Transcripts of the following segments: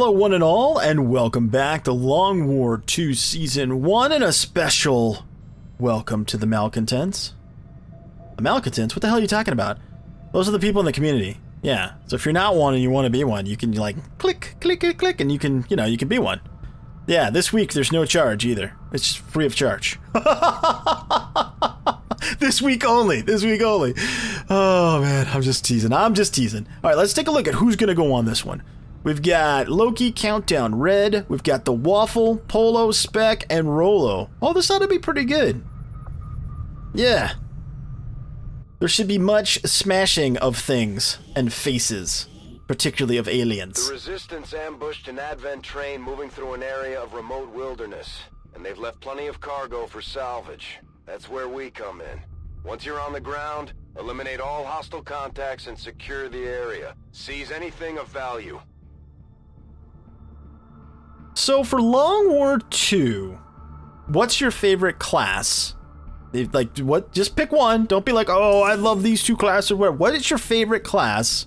Hello, one and all, and welcome back to Long War 2 Season 1 and a special welcome to the Malcontents. The Malcontents? What the hell are you talking about? Those are the people in the community. Yeah, so if you're not one and you want to be one, you can like click, click, click, click, and you can, you know, you can be one. Yeah, this week there's no charge either. It's free of charge. this week only. This week only. Oh man, I'm just teasing. I'm just teasing. All right, let's take a look at who's gonna go on this one. We've got Loki, Countdown, Red. We've got the Waffle, Polo, Spec, and Rolo. Oh, this ought to be pretty good. Yeah. There should be much smashing of things and faces, particularly of aliens. The Resistance ambushed an Advent train moving through an area of remote wilderness, and they've left plenty of cargo for salvage. That's where we come in. Once you're on the ground, eliminate all hostile contacts and secure the area. Seize anything of value. So for Long War 2, what's your favorite class? Like what just pick one. Don't be like, "Oh, I love these two classes." Where what is your favorite class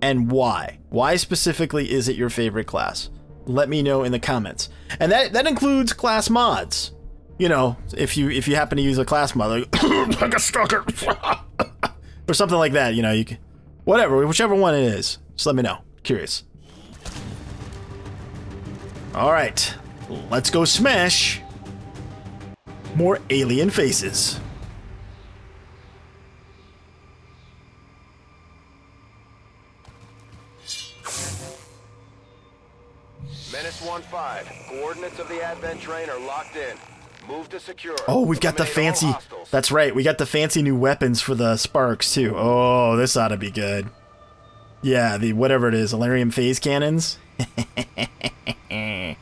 and why? Why specifically is it your favorite class? Let me know in the comments. And that that includes class mods. You know, if you if you happen to use a class mod like, like a stalker or something like that, you know, you can whatever, whichever one it is. Just let me know. Curious. Alright, let's go smash more alien faces. Menace 1-5. Coordinates of the Advent train are locked in. Move to secure. Oh, we've got the fancy. That's right, we got the fancy new weapons for the sparks too. Oh, this ought to be good. Yeah, the whatever it is, Elerium phase cannons.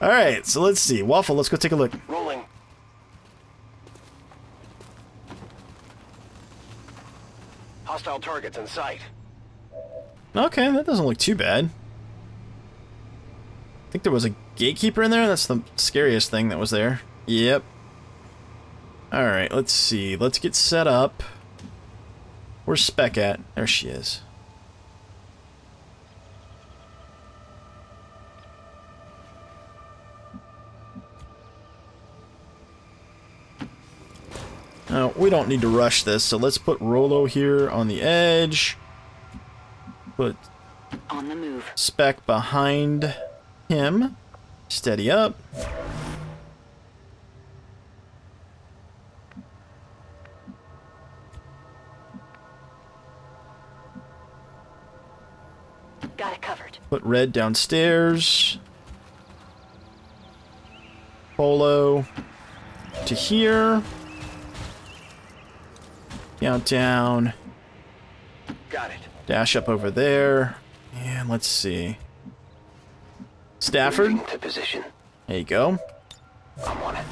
All right, so let's see. Waffle, let's go take a look. Rolling. Hostile targets in sight. Okay, that doesn't look too bad. I think there was a gatekeeper in there. That's the scariest thing that was there. Yep. Alright, let's see. Let's get set up. Where's Spec at? There she is. Now, we don't need to rush this, so let's put Rolo here on the edge. Put On the move. Spec behind him. Steady up. Got it covered. Put red downstairs. Polo to here. Countdown. Got it. Dash up over there. And let's see. Stafford. To position. There you go. I'm on it.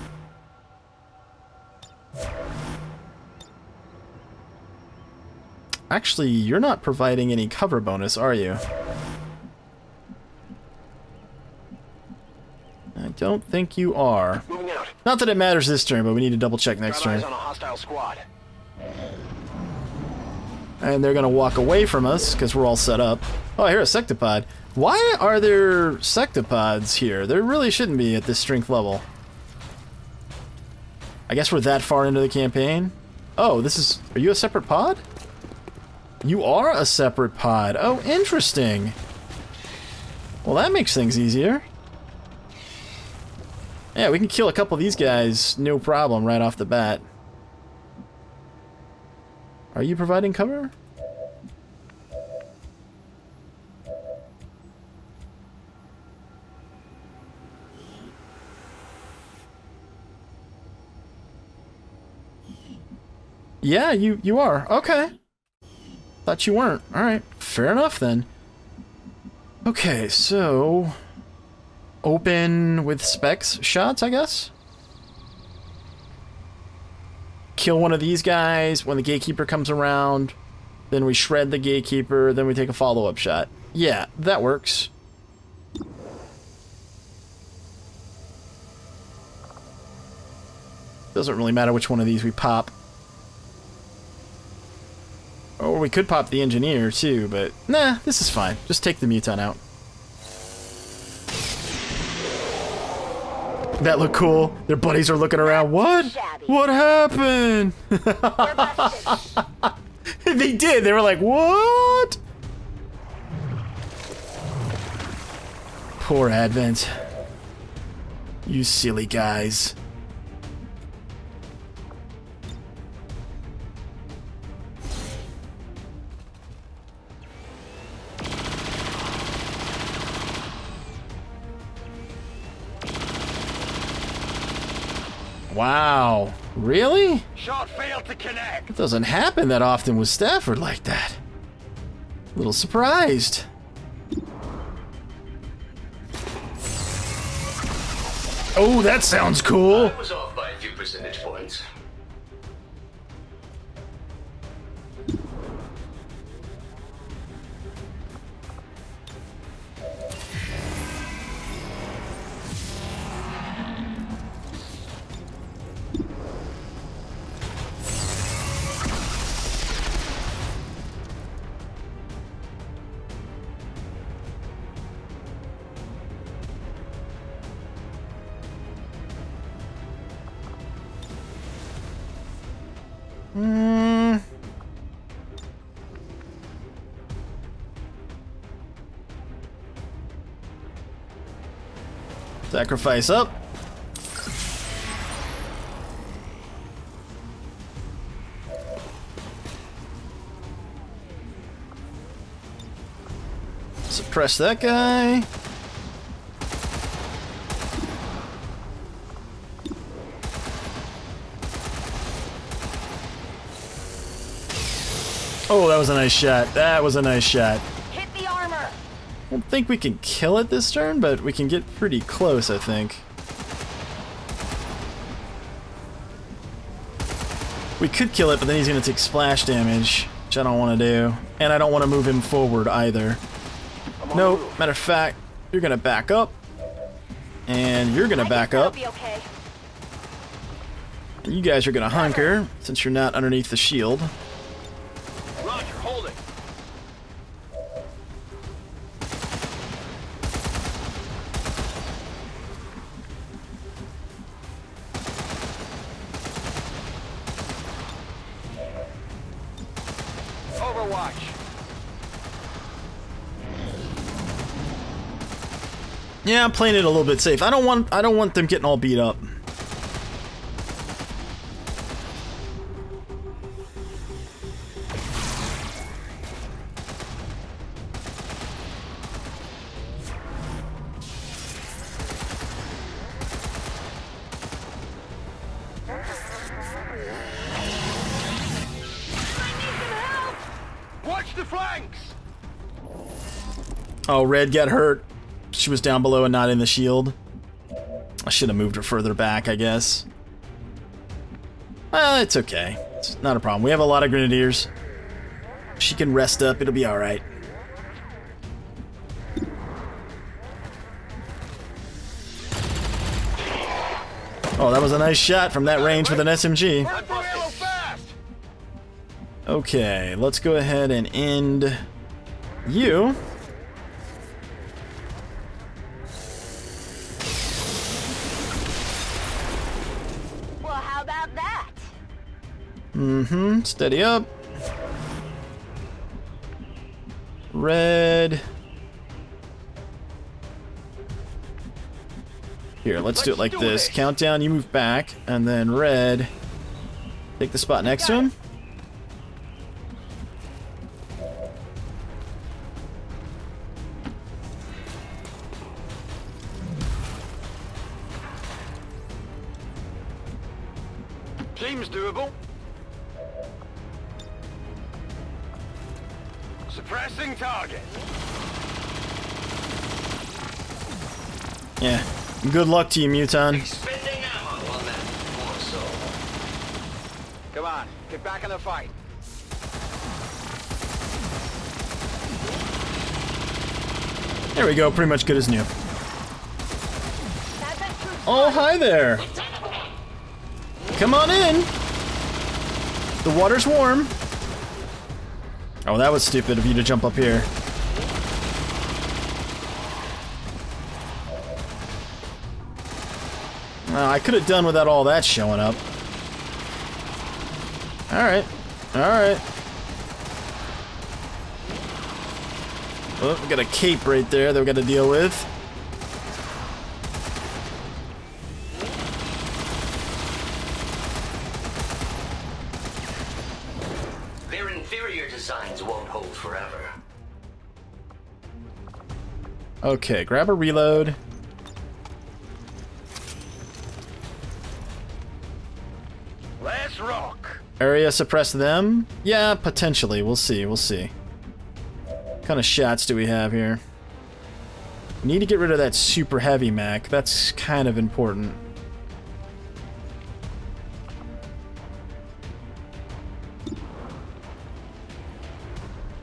Actually, you're not providing any cover bonus, are you? I don't think you are. Not that it matters this turn, but we need to double check next turn. And they're gonna walk away from us because we're all set up. Oh, I hear a sectopod. Why are there sectopods here? There really shouldn't be at this strength level. I guess we're that far into the campaign. Oh, this is. Are you a separate pod? You are a separate pod. Oh, interesting. Well, that makes things easier. Yeah, we can kill a couple of these guys, no problem, right off the bat. Are you providing cover? Yeah, you you are. Okay. Thought you weren't. All right. Fair enough then. Okay, so open with specs shots, I guess. Kill one of these guys when the gatekeeper comes around. Then we shred the gatekeeper, then we take a follow-up shot. Yeah, that works. Doesn't really matter which one of these we pop. Or we could pop the engineer too, but nah, this is fine. Just take the muton out. That look cool. Their buddies are looking around. What? What happened? They did. They were like, what? Poor Advent. You silly guys. Wow. Really? Shot failed to connect. It doesn't happen that often with Stafford like that. A little surprised. Oh, that sounds cool. I was off by a few percentage Mm. Sacrifice up. Suppress that guy. Oh, that was a nice shot. That was a nice shot. Hit the armor. I don't think we can kill it this turn, but we can get pretty close, I think. We could kill it, but then he's going to take splash damage, which I don't want to do. And I don't want to move him forward either. No, matter of fact, you're going to back up. And you're going to back up. okay. You guys are going to hunker, since you're not underneath the shield. I'm playing it a little bit safe. I don't want I don't want them getting all beat up. Watch the flanks. Oh, Red got hurt. She was down below and not in the shield. I should have moved her further back, I guess. Well, it's okay. It's not a problem. We have a lot of grenadiers. She can rest up. It'll be all right. Oh, that was a nice shot from that range with an SMG. Okay, let's go ahead and end you. Mm-hmm. Steady up. Red. Here, let's, do it like do this. this. Countdown, you move back, and then red. Take the spot next to him. Good luck to you, Muton. Spending ammo on that more so. Come on, get back in the fight. There we go, pretty much good as new. Oh, hi there. Come on in. The water's warm. Oh, that was stupid of you to jump up here. Well, I could have done without all that showing up. Alright. Alright. Oh, we got a cape right there that we got to deal with. Their inferior designs won't hold forever. Okay, grab a reload. Area suppress them? Yeah, potentially. We'll see. We'll see. What kind of shots do we have here? We need to get rid of that super heavy MEC. That's kind of important.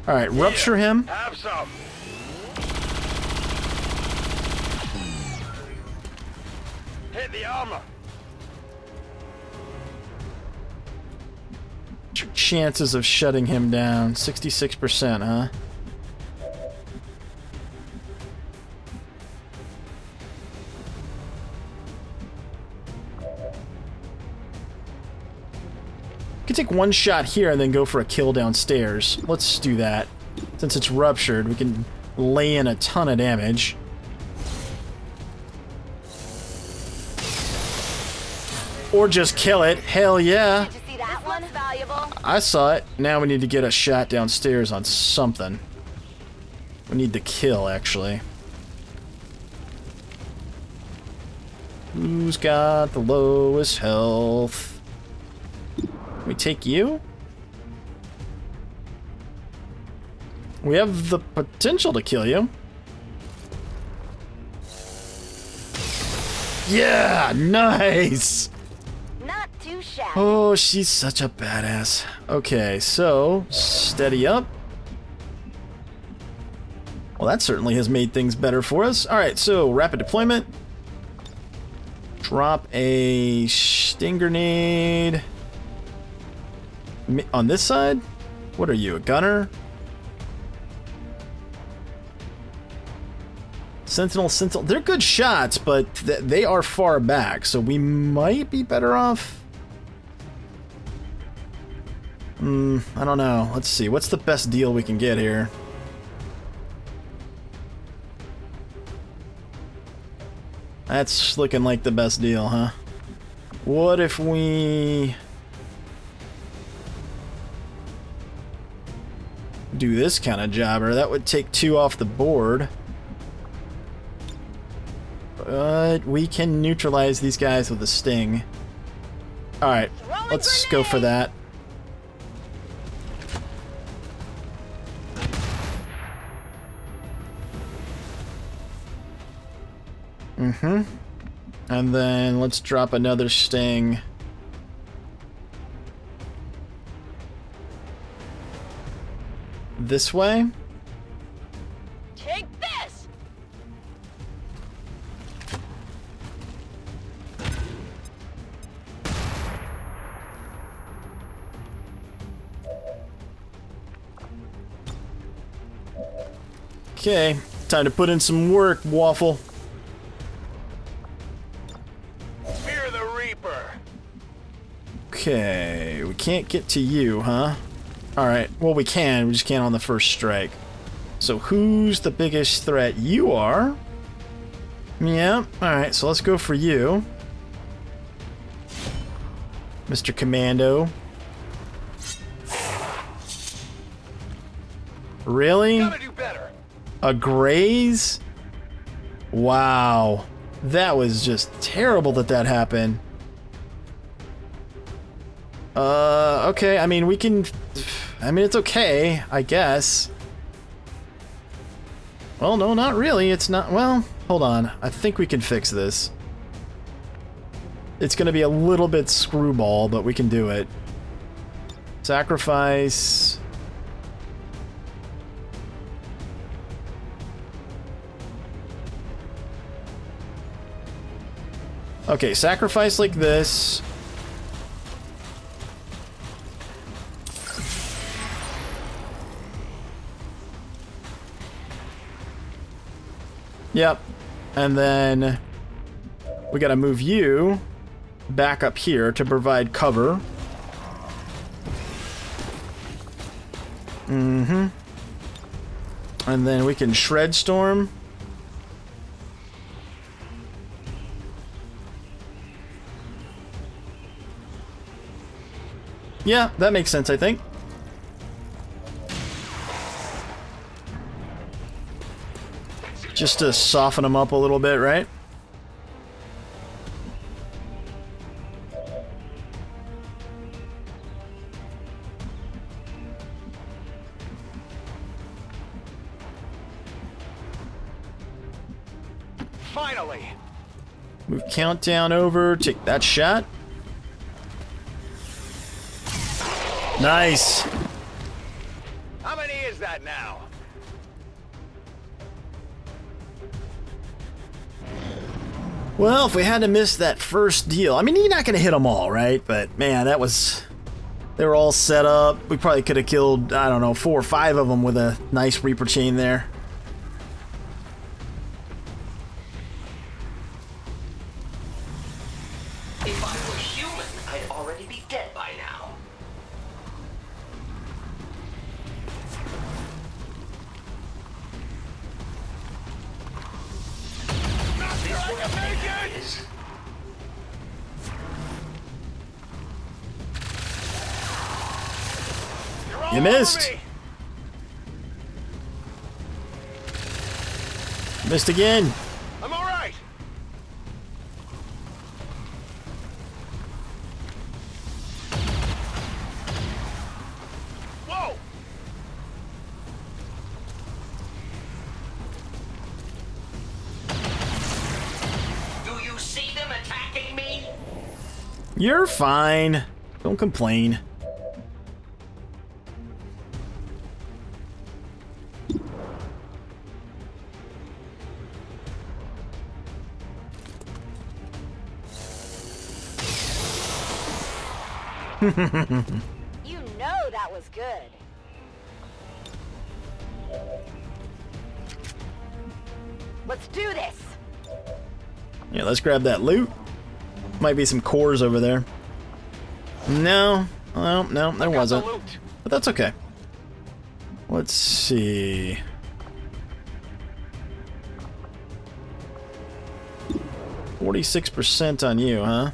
Alright, rupture him. Have some. Hit the armor. Chances of shutting him down. 66%, huh? Can take one shot here and then go for a kill downstairs. Let's do that. Since it's ruptured, we can lay in a ton of damage. Or just kill it. Hell yeah. Did you see that one? Valuable. I saw it. Now we need to get a shot downstairs on something. We need to kill, actually. Who's got the lowest health? Can we take you? We have the potential to kill you. Yeah, nice! Oh, she's such a badass. Okay, so steady up. Well, that certainly has made things better for us. All right, so rapid deployment. Drop a sting grenade. On this side? What are you, a gunner? Sentinel, Sentinel. They're good shots, but th they are far back, so we might be better off. Hmm, I don't know. Let's see. What's the best deal we can get here? That's looking like the best deal, huh? What if we... do this kind of jobber? That would take two off the board. But we can neutralize these guys with a sting. Alright, let's go for that. Mm-hmm. And then let's drop another sting. This way? Take this! Okay, time to put in some work, Waffle. Okay, we can't get to you, huh? Alright, well we can, we just can't on the first strike. So who's the biggest threat? You are. Yeah, alright, so let's go for you. Mr. Commando. Really? Gotta do better. A graze? Wow. That was just terrible that that happened. Uh, okay, I mean, we can... I mean, it's okay, I guess. Well, no, not really. It's not... Well, hold on. I think we can fix this. It's gonna be a little bit screwball, but we can do it. Sacrifice... Okay, sacrifice like this. Yep. And then We gotta move you back up here to provide cover. Mm-hmm. And then we can shred storm. Yeah, that makes sense, I think. Just to soften them up a little bit, right? Finally! Move countdown over, take that shot. Nice. Well, if we had to miss that first deal, I mean, you're not going to hit them all, right? But man, that was. They were all set up. We probably could have killed, I don't know, four or five of them with a nice Reaper chain there. Missed. Missed again. I'm all right. Whoa! Do you see them attacking me? You're fine. Don't complain. You know that was good. Let's do this. Yeah, let's grab that loot. Might be some cores over there. No. Oh, no, there wasn't. the. But that's okay. Let's see. Forty-six percent on you, huh?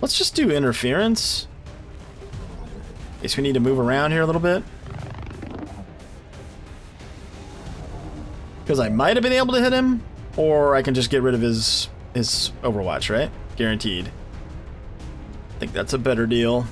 Let's just do interference. Case we need to move around here a little bit. Because I might have been able to hit him, or I can just get rid of his his Overwatch, right? Guaranteed. I think that's a better deal.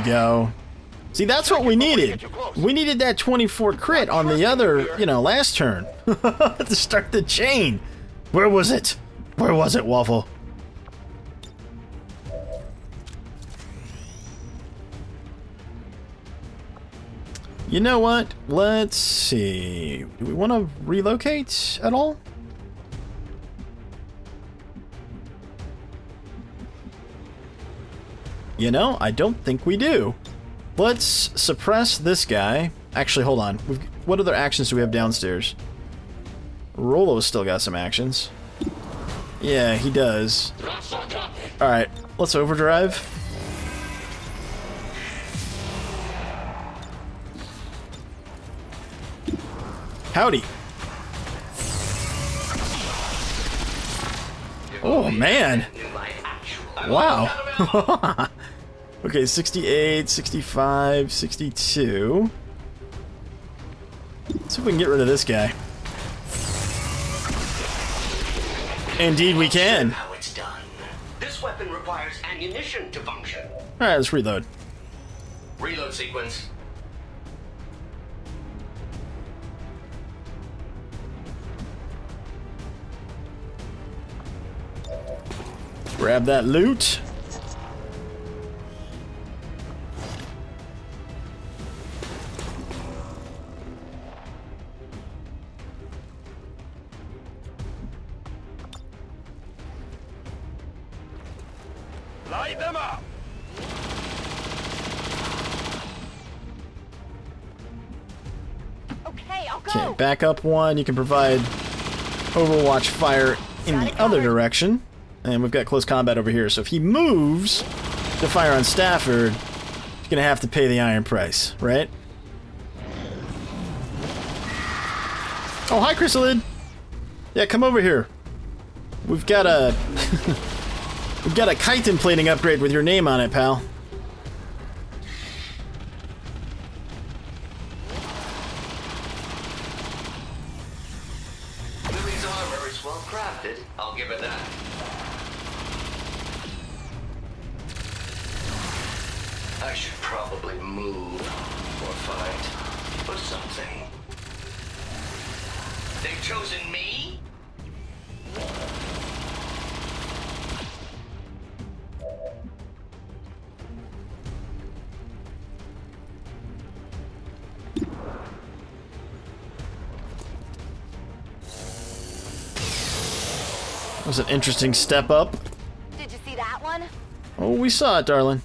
We go. See, that's what we needed. We needed that 24 crit on the other, you know, last turn. to start the chain. Where was it? Where was it, Waffle? You know what? Let's see. Do we want to relocate at all? You know, I don't think we do. Let's suppress this guy. Actually, hold on. We've, what other actions do we have downstairs? Rolo's still got some actions. Yeah, he does. Alright, let's overdrive. Howdy. Oh, man. Wow. okay, 68, 65, 62. Let's see if we can get rid of this guy. Indeed we can. How it's done. This weapon requires ammunition to function. Alright, let's reload. Reload sequence. Grab that loot. Back up one. You can provide Overwatch fire in the other direction. And we've got close combat over here. So if he moves to fire on Stafford, he's going to have to pay the iron price, right? Oh, hi, Chrysalid. Yeah, come over here. We've got a... we've got a chitin plating upgrade with your name on it, pal. Interesting step up. Did you see that one? Oh, we saw it, darling.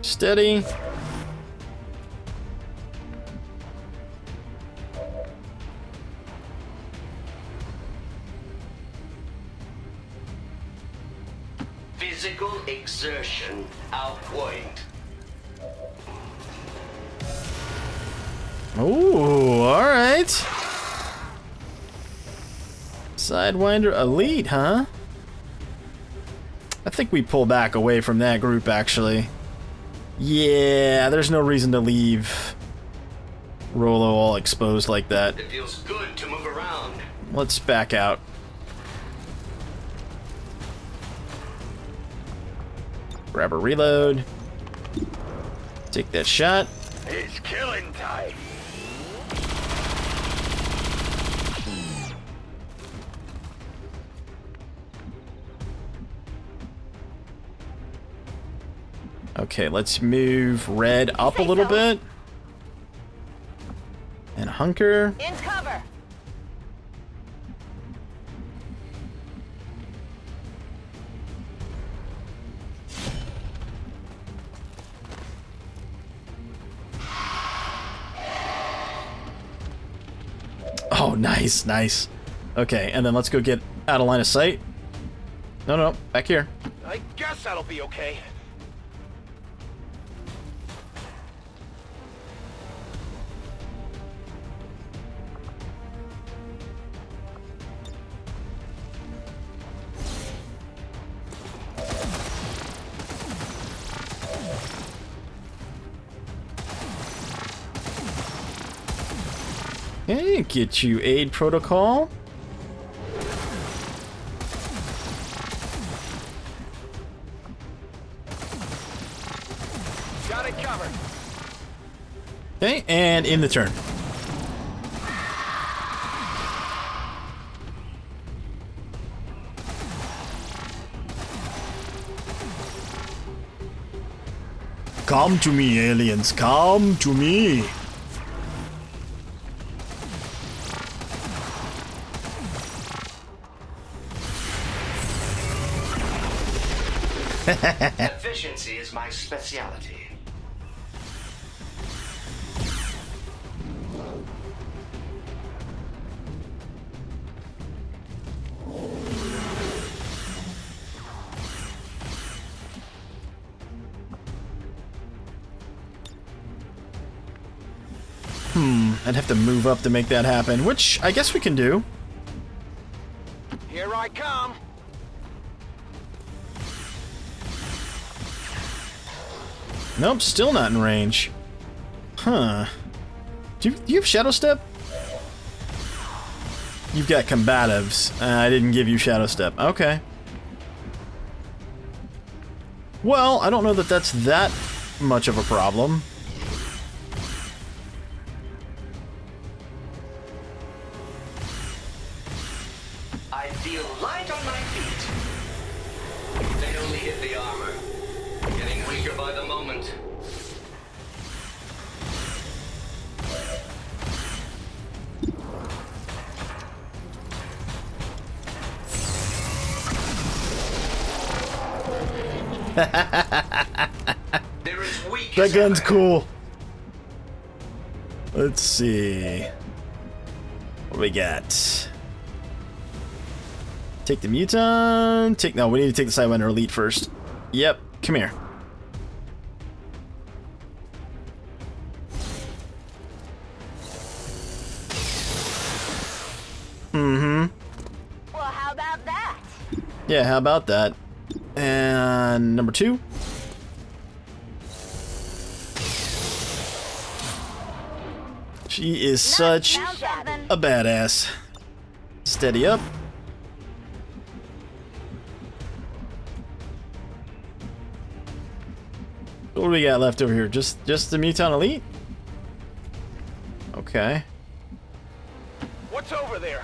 Steady. Elite, huh? I think we pull back away from that group, actually. Yeah, there's no reason to leave Rolo all exposed like that. It feels good to move around. Let's back out. Grab a reload. Take that shot. It's killing time! Okay, let's move red up a little bit. And hunker. In cover. Oh, nice, nice. Okay, and then let's go get out of line of sight. No, no, back here. I guess that'll be okay. Get you aid protocol. Got it covered. Okay, and in the turn. Come to me, aliens. Come to me. Efficiency is my specialty. Hmm, I'd have to move up to make that happen, which I guess we can do. Nope, still not in range. Huh. Do you, do you have Shadow Step? You've got combatives. Uh, I didn't give you Shadow Step. Okay. Well, I don't know that that's that much of a problem. That gun's cool. Let's see. What we got? Take the Muton. Take no, we need to take the Sidewinder Elite first. Yep, come here. Mhm. Well, how about that? Yeah, how about that? And number two. She is such a badass. Steady up. What do we got left over here? Just just the Muton Elite? Okay. What's over there?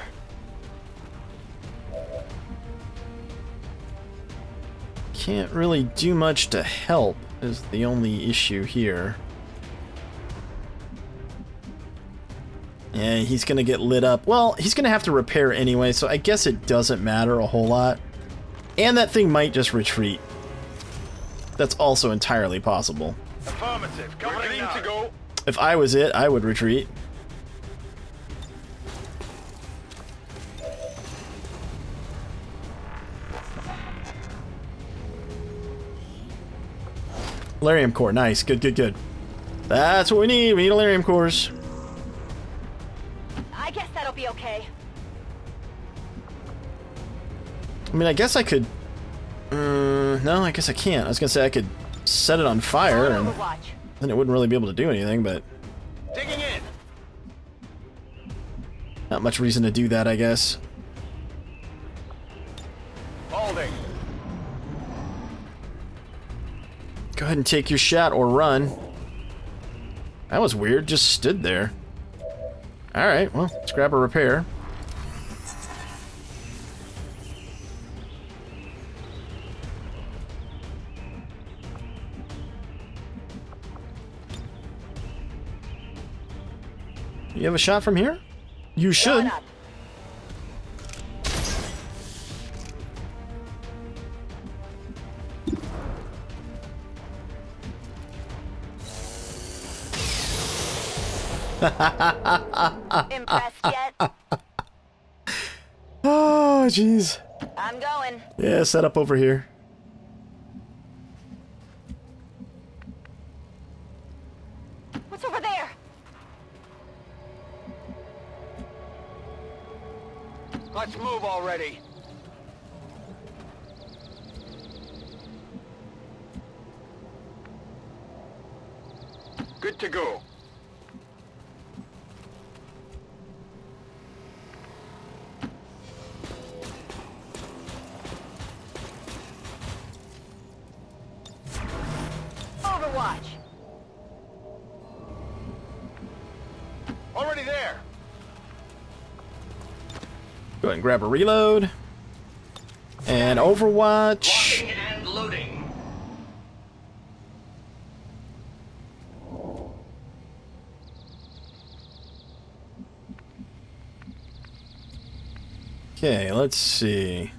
Can't really do much to help is the only issue here. Yeah, he's gonna get lit up. Well, he's gonna have to repair anyway, so I guess it doesn't matter a whole lot. And that thing might just retreat. That's also entirely possible. Affirmative. We're to go. If I was it, I would retreat. Larium core, nice, good, good, good. That's what we need. We need Larium cores. I mean, I guess I could. Uh, no, I guess I can't. I was gonna say I could set it on fire, and then it wouldn't really be able to do anything. But Digging in. not much reason to do that, I guess. Holding. Go ahead and take your shot or run. That was weird, just stood there. Alright, well, let's grab a repair. You have a shot from here? You should. Impressed yet? Oh, jeez. I'm going. Yeah, set up over here. Move grab a reload. And Overwatch. And. Okay, let's see.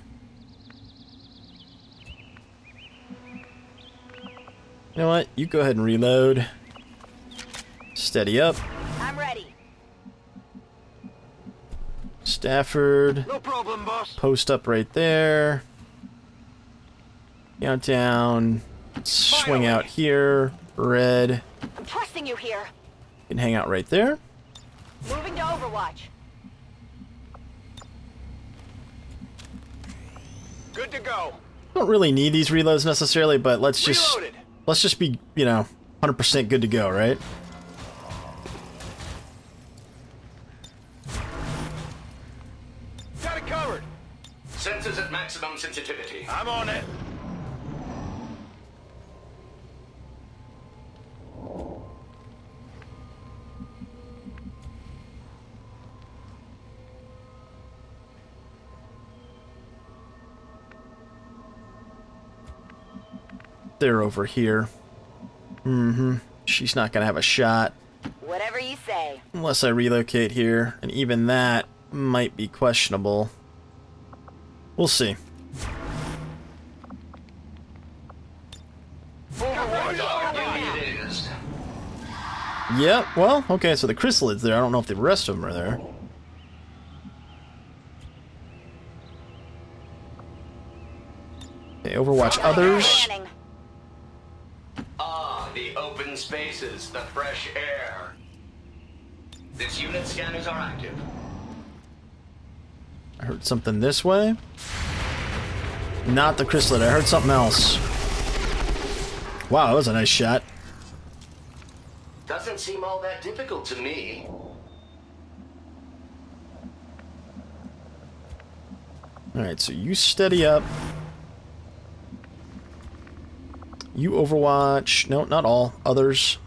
You know what? You go ahead and reload. Steady up. I'm ready. Stafford. No problem, boss. Post up right there. Countdown. Swing out here. Red. I'm trusting you here. Can hang out right there. Moving to Overwatch. Good to go. Don't really need these reloads necessarily, but let's just Reloaded. let's just be, you know, 100% good to go, right? They're over here. Mm-hmm. She's not gonna have a shot. Whatever you say. Unless I relocate here, and even that might be questionable. We'll see. Yep, well, okay, so the chrysalid's there. I don't know if the rest of them are there. Okay, overwatch others spaces, the fresh air. This unit scanners are active. I heard something this way. Not the chrysalid, I heard something else. Wow, that was a nice shot. Doesn't seem all that difficult to me. Alright, so you steady up. You Overwatch. No, not all. Others.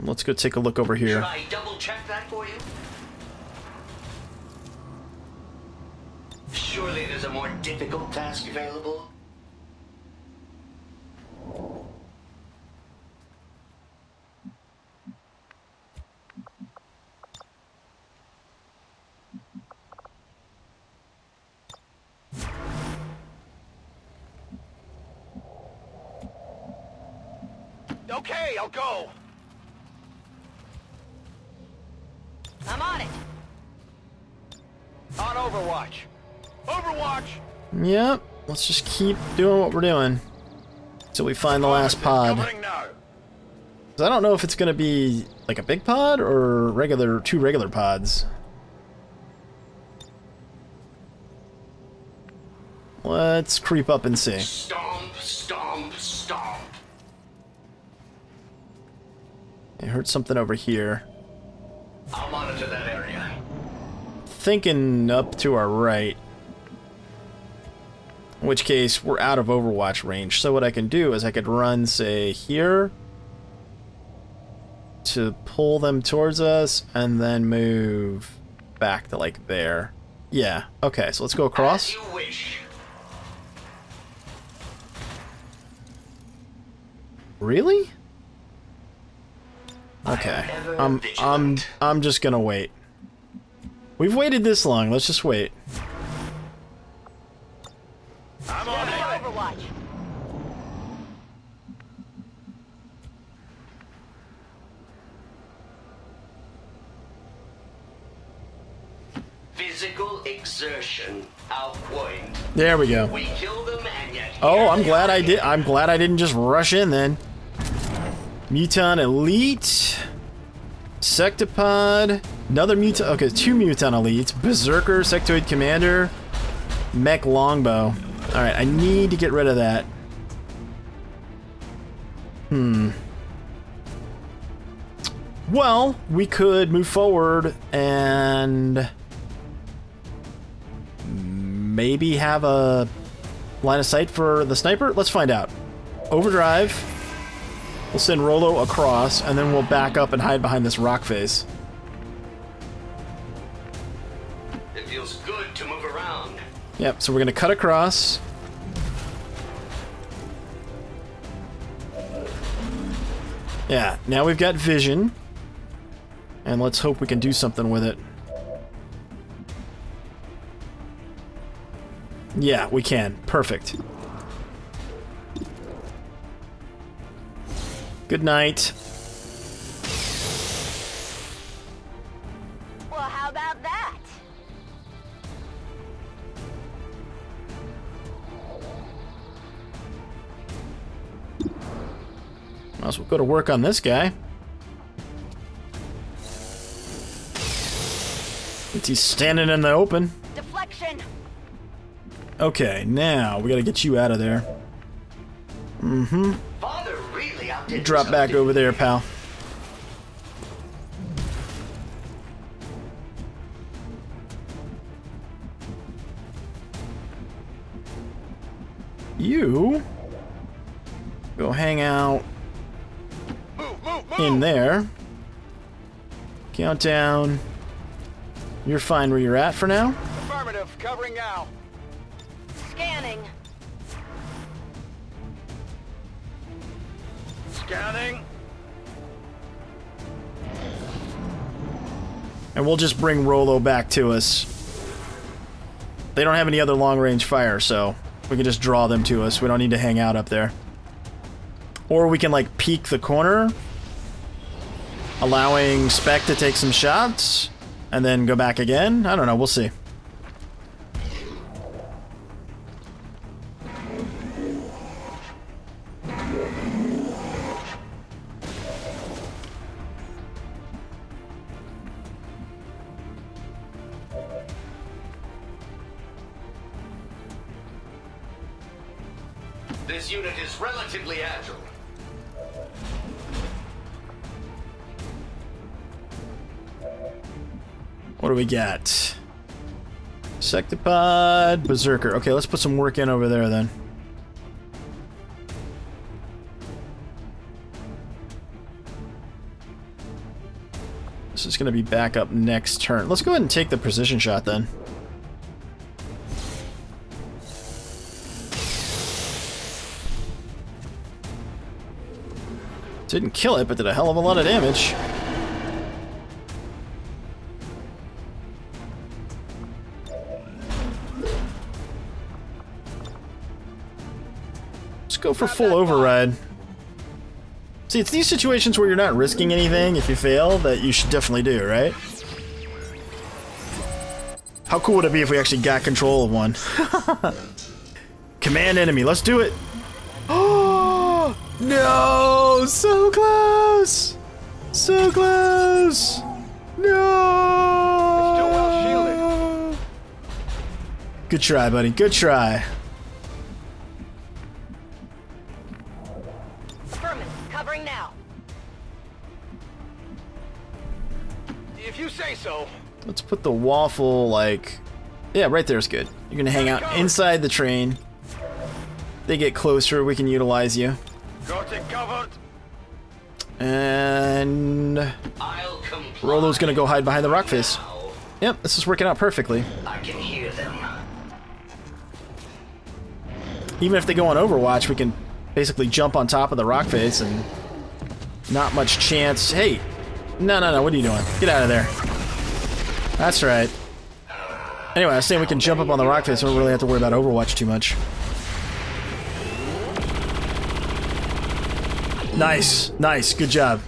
Let's go take a look over here. Surely there's a more difficult task available? Yep, let's just keep doing what we're doing. Till we find the last pod. Covering now. 'Cause I don't know if it's gonna be like a big pod or regular two regular pods. Let's creep up and see. Stomp, stomp, stomp. I heard something over here. I'll monitor that area. Thinking up to our right. In which case, we're out of Overwatch range. So what I can do is I could run, say, here to pull them towards us, and then move back to, like, there. Yeah, okay, so let's go across. As you wish. Really? Okay. Um, I'm I'm. I'm just gonna wait. We've waited this long, let's just wait. I'm on it. Overwatch. Physical exertion. There we go. We kill them and yet. Oh, I'm glad I did. I'm glad I didn't just rush in then. Muton Elite. Sectopod. Another Muton okay, two Muton Elites. Berserker, Sectoid Commander, MEC Longbow. Alright, I need to get rid of that. Hmm. Well, we could move forward and maybe have a line of sight for the sniper? Let's find out. Overdrive. We'll send Rolo across, and then we'll back up and hide behind this rock face. It feels good to move around. Yep, so we're gonna cut across. Yeah, now we've got vision. And let's hope we can do something with it. Yeah, we can. Perfect. Good night. Well, how about that? Might as well go to work on this guy. Since he's standing in the open. Deflection. Okay, now we gotta get you out of there. Mm-hmm. Father really Drop back over there, pal. You go hang out Move, move, move. in there. Countdown. You're fine where you're at for now. Affirmative. Covering now. Scanning. And we'll just bring Rolo back to us. They don't have any other long range fire, so we can just draw them to us. We don't need to hang out up there. Or we can like peek the corner, allowing Spec to take some shots, and then go back again. I don't know, we'll see. We got? Sectopod, Berserker. Okay, let's put some work in over there then. This is going to be back up next turn. Let's go ahead and take the precision shot then. Didn't kill it, but did a hell of a lot of damage. Let's go for full override. See, it's these situations where you're not risking anything if you fail that you should definitely do, right? How cool would it be if we actually got control of one? Command enemy, let's do it! Oh no! So close! So close! No! Still well shielded. Good try, buddy. Good try. Put the waffle, like... Yeah, right there is good. You're gonna hang out inside the train. They get closer, we can utilize you. Got it covered. And... I'll. Rolo's gonna go hide behind the rock face. Yep, this is working out perfectly. I can hear them. Even if they go on Overwatch, we can basically jump on top of the rock face and... Not much chance. Hey! No, no, no, what are you doing? Get out of there. That's right. Anyway, I was saying we can jump up on the rock face, so we don't really have to worry about Overwatch too much. Nice, nice, good job.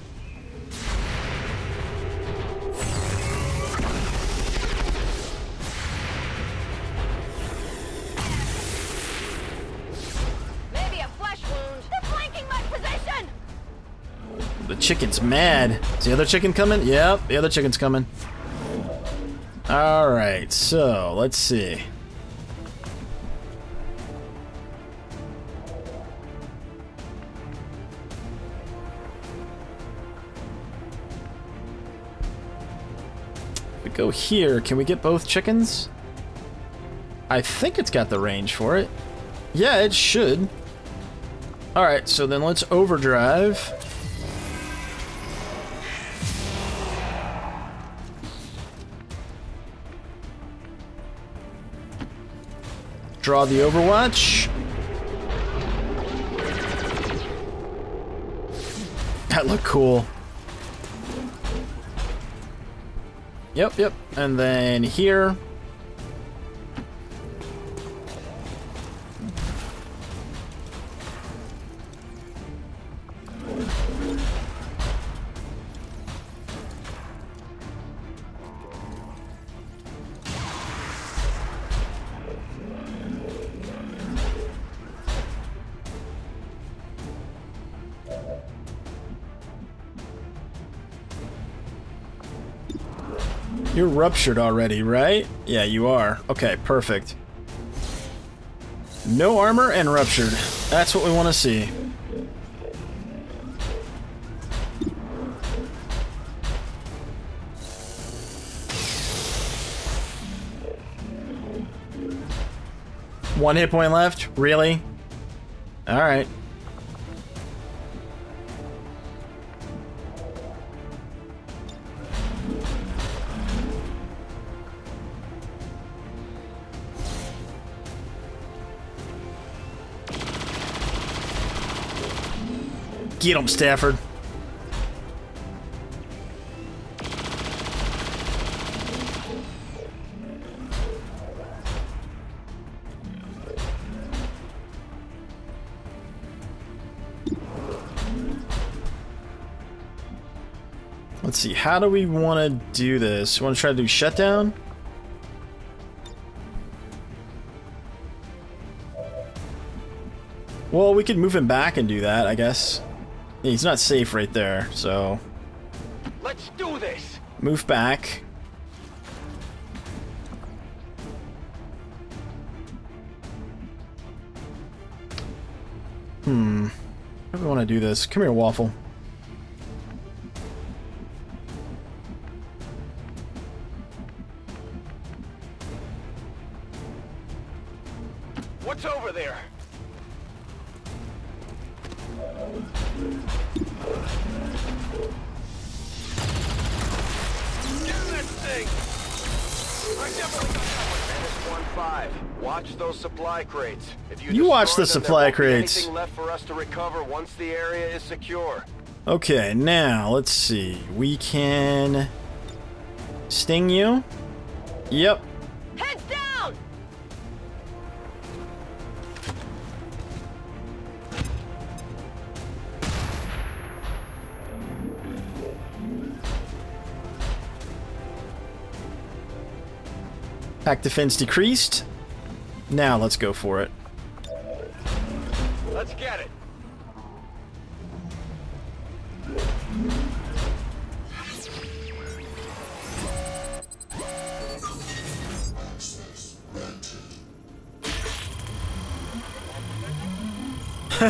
Maybe a flesh wound. They're flanking my position. The chicken's mad. Is the other chicken coming? Yep, the other chicken's coming. Alright, so let's see. If we go here, can we get both chickens? I think it's got the range for it. Yeah, it should. Alright, so then let's overdrive. Draw the Overwatch. That looked cool. Yep, yep. And then here. Ruptured already, right? Yeah, you are. Okay, perfect. No armor and ruptured. That's what we want to see. One hit point left? Really? Alright. Get him, Stafford. Let's see, how do we want to do this? Want to try to do shutdown? Well, we could move him back and do that, I guess. Yeah, he's not safe right there, so... Let's do this! Move back. Hmm. How do we want to do this? Come here, Waffle. You, You watch the supply won't crates. Left for us to recover once the area is secure. Okay, now, let's see. We can... Sting you? Yep. Heads down! Hack defense decreased. Now, let's go for it.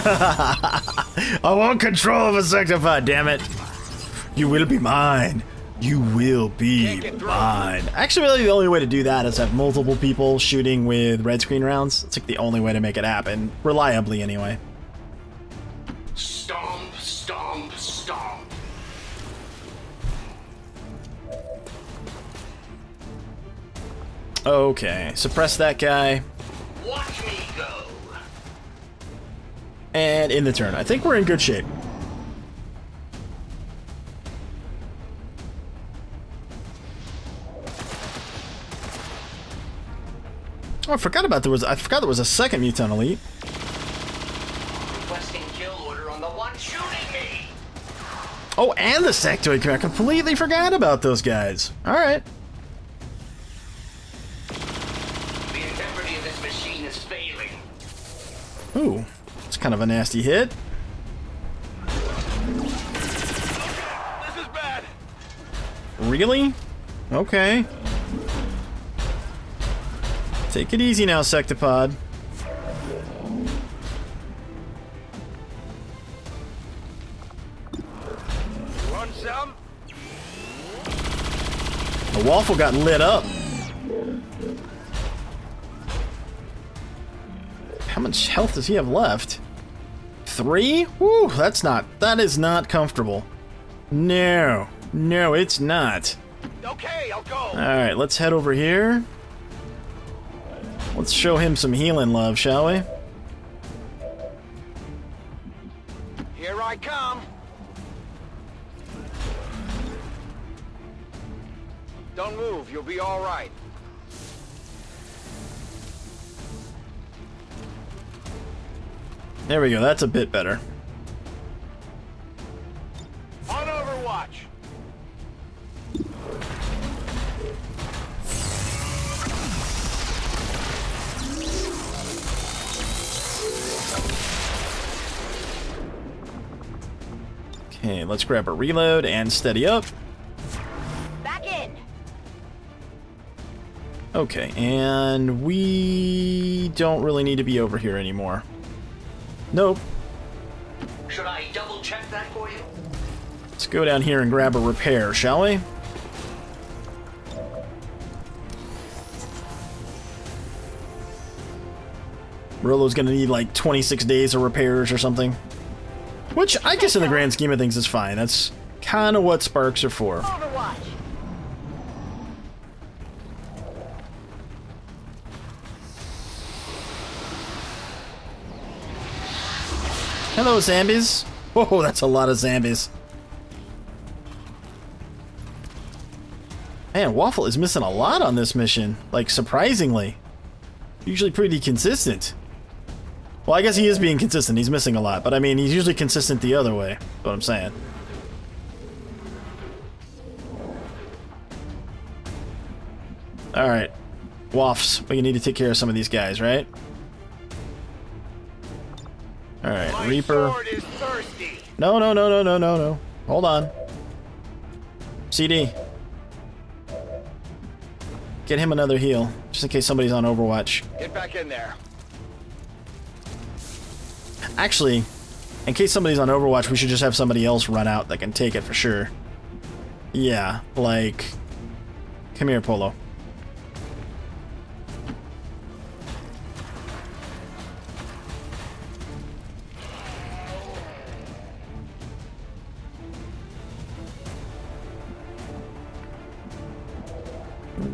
I want control of a sectopod, damn it. You will be mine. You will be Can't get through. mine. Actually, really, the only way to do that is have multiple people shooting with Redscreen rounds. It's like the only way to make it happen. Reliably, anyway. Stomp, stomp, stomp. Okay, suppress that guy. And in the turn. I think we're in good shape. Oh, I forgot about there was. I forgot there was a second Muton elite. Requesting kill order on the one shooting me. Oh, and the sectoid. I completely forgot about those guys. All right. The integrity of this machine is failing. Ooh, it's kind of a nasty hit. This is bad. Really? Okay. Take it easy now, Sectopod. Run some. The waffle got lit up. How much health does he have left? Three? Woo, that's not, that is not comfortable. No, no, it's not. Okay, I'll go. Alright, let's head over here. Let's show him some healing love, shall we? Here I come. Don't move, you'll be all right. There we go, that's a bit better. On Overwatch. Okay, let's grab a reload and steady up. Back in! Okay, and we don't really need to be over here anymore. Nope. Should I double check that for you? Let's go down here and grab a repair, shall we? Rolo's gonna need like 26 days of repairs or something. Which I guess in the grand scheme of things is fine. That's kind of what sparks are for. Overwatch! Hello, zombies. Oh, that's a lot of zombies. Man, Waffle is missing a lot on this mission. Like, surprisingly. Usually pretty consistent. Well, I guess he is being consistent. He's missing a lot. But, I mean, he's usually consistent the other way. That's what I'm saying. Alright. Waffs, we need to take care of some of these guys, right? Alright, Reaper. No, no, no, no, no, no, no. Hold on. CD. Get him another heal, just in case somebody's on Overwatch. Get back in there. Actually, in case somebody's on Overwatch, we should just have somebody else run out that can take it for sure. Yeah, like... Come here, Polo.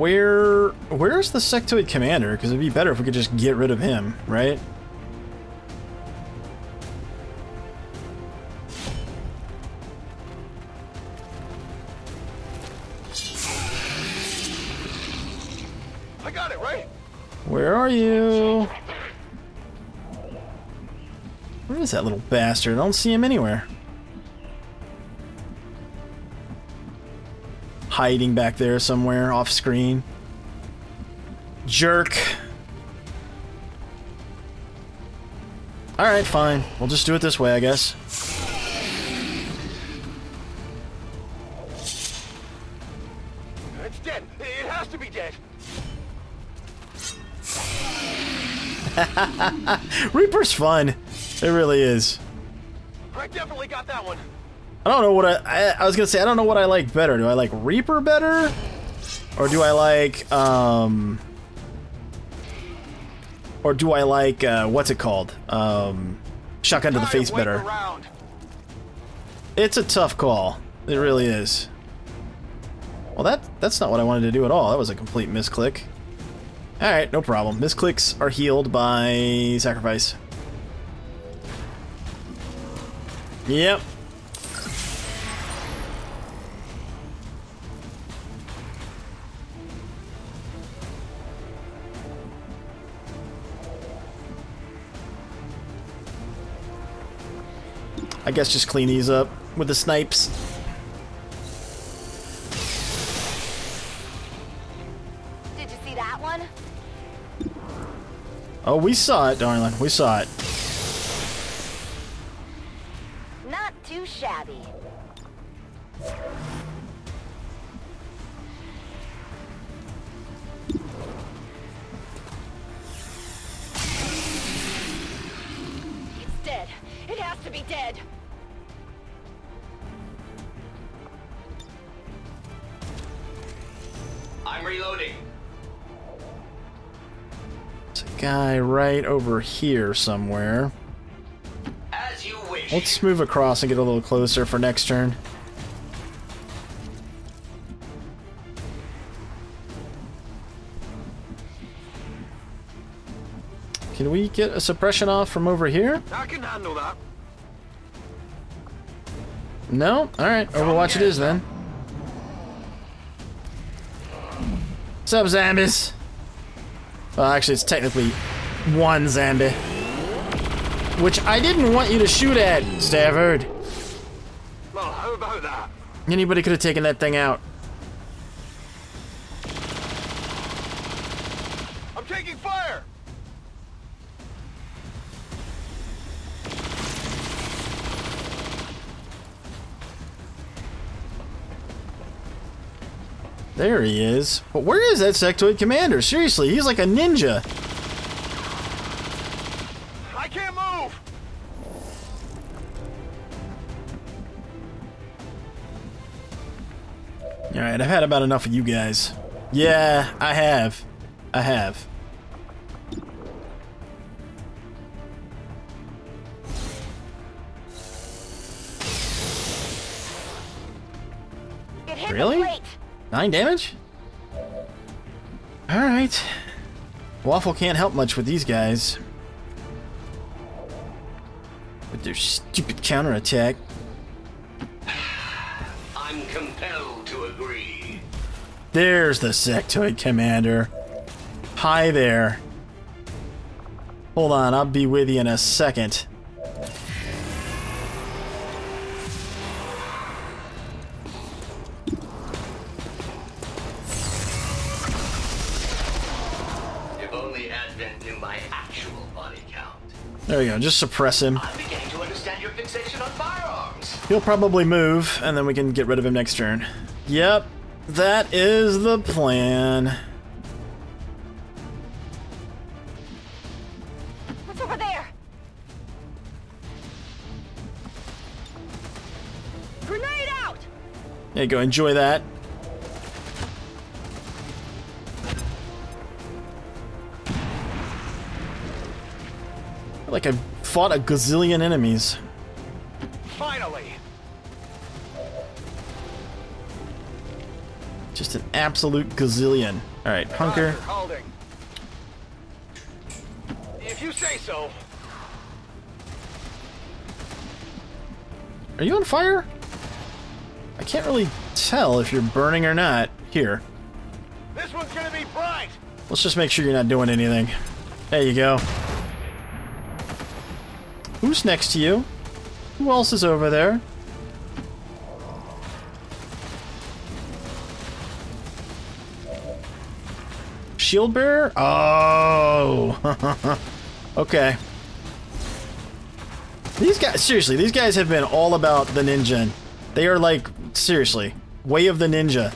Where... Where's the Sectoid Commander? Because it'd be better if we could just get rid of him, right? I got it, right? Where are you? Where is that little bastard? I don't see him anywhere. Hiding back there somewhere off screen. Jerk. Alright, fine. We'll just do it this way, I guess. It's dead. It has to be dead. Reaper's fun. It really is. I definitely got that one. I don't know what I, I I was gonna say I don't know what I like better. Do I like Reaper better? Or do I like um or do I like uh what's it called? Um Shotgun to the face better. Around. It's a tough call. It really is. Well that that's not what I wanted to do at all. That was a complete misclick. Alright, no problem. Misclicks are healed by sacrifice. Yep. I guess just clean these up with the snipes. Did you see that one? Oh, we saw it, darling. We saw it. Right over here somewhere. As you wish. Let's move across and get a little closer for next turn. Can we get a suppression off from over here? I can handle that. No? Alright, Overwatch it is then. What's up, zombies? Well, actually, it's technically one zombie. Which I didn't want you to shoot at, Stafford. Well, how about that? Anybody could have taken that thing out. I'm taking fire. There he is. But where is that sectoid commander? Seriously, he's like a ninja. Alright, I've had about enough of you guys. Yeah, I have. I have. Really? Nine damage? Alright. Waffle can't help much with these guys. With their stupid counterattack. There's the sectoid commander. Hi there. Hold on, I'll be with you in a second. to my actual body count. There we go. Just suppress him. I'm beginning to understand your fixation on firearms. He'll probably move, and then we can get rid of him next turn. Yep, that is the plan. What's over there? Grenade out! There you go. Enjoy that. Like I fought a gazillion enemies. Absolute gazillion. All right, hunker. If you say so. Are you on fire? I can't really tell if you're burning or not. Here, This one's gonna be bright! let's just make sure you're not doing anything. There you go. Who's next to you? Who else is over there? Shield bearer? Oh. okay. These guys, seriously, these guys have been all about the ninja. They are like, seriously, way of the ninja.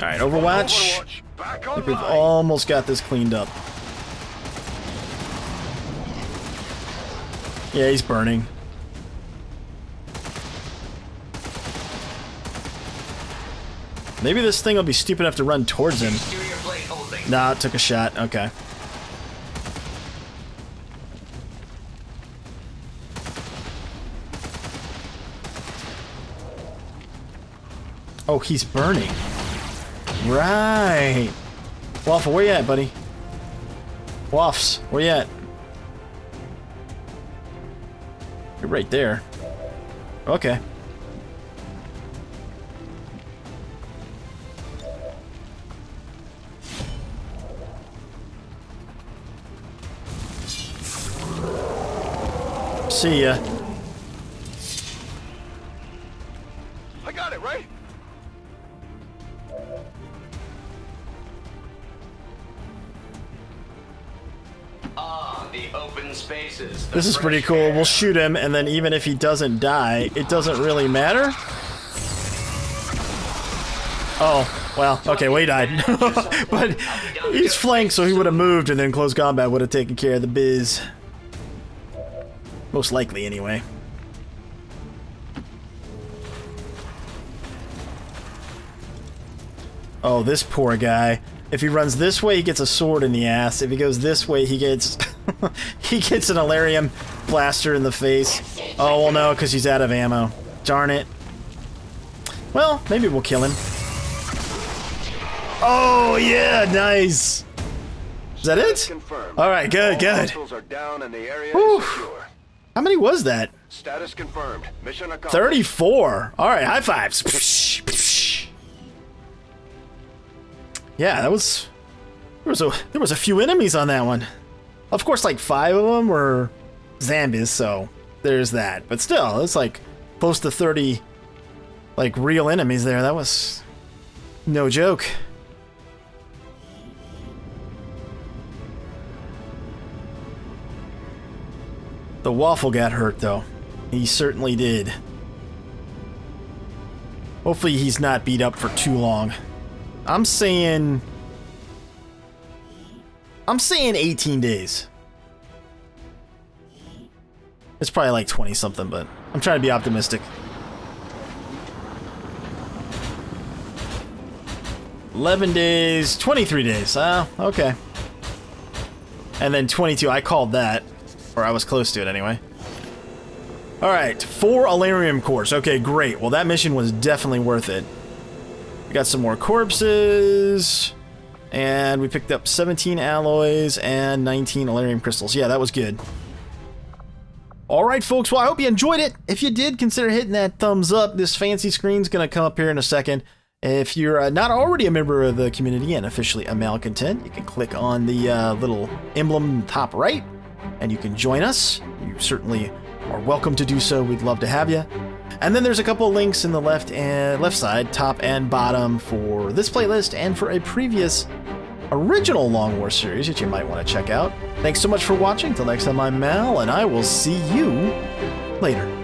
Alright, Overwatch. Think we've almost got this cleaned up. Yeah, he's burning. Maybe this thing will be stupid enough to run towards him. Nah, took a shot. Okay. Oh, he's burning. Right. Waffle, where you at, buddy? Waffs, where you at? You're right there. Okay. See ya. I got it, right? Ah, the open spaces. the This is pretty cool. air. We'll shoot him, and then even if he doesn't die, it doesn't really matter. Oh, well, okay, well, he died. but he's flanked, so he would have moved, and then close combat would have taken care of the biz. Most likely, anyway. Oh, this poor guy. If he runs this way, he gets a sword in the ass. If he goes this way, he gets he gets an Elerium blaster in the face. Oh, well, no, because he's out of ammo. Darn it. Well, maybe we'll kill him. Oh, yeah, nice. Is that it? All right, good, good. hostiles are down and the area Whew. How many was that? Status confirmed. Mission accomplished. 34. All right, high fives. Yeah, that was there was a there was a few enemies on that one. Of course, like five of them were zombies, so there's that. But still, it's like close to 30 like real enemies there. That was no joke. The waffle got hurt though. He certainly did. Hopefully he's not beat up for too long. I'm saying... I'm saying 18 days. It's probably like 20 something, but I'm trying to be optimistic. Eleven days, 23 days. Ah, okay. And then 22. I called that, or I was close to it anyway. All right, four Elerium cores. Okay, great. Well, that mission was definitely worth it. We got some more corpses, and we picked up 17 alloys and 19 Elerium crystals. Yeah, that was good. All right, folks. Well, I hope you enjoyed it. If you did, consider hitting that thumbs up. This fancy screen's going to come up here in a second. If you're uh, not already a member of the community and officially a malcontent, you can click on the uh, little emblem top right, and you can join us. You certainly are welcome to do so. We'd love to have you. And then there's a couple links in the left and left side, top and bottom for this playlist and for a previous original Long War series that you might want to check out. Thanks so much for watching. Till next time, I'm Mal, and I will see you later.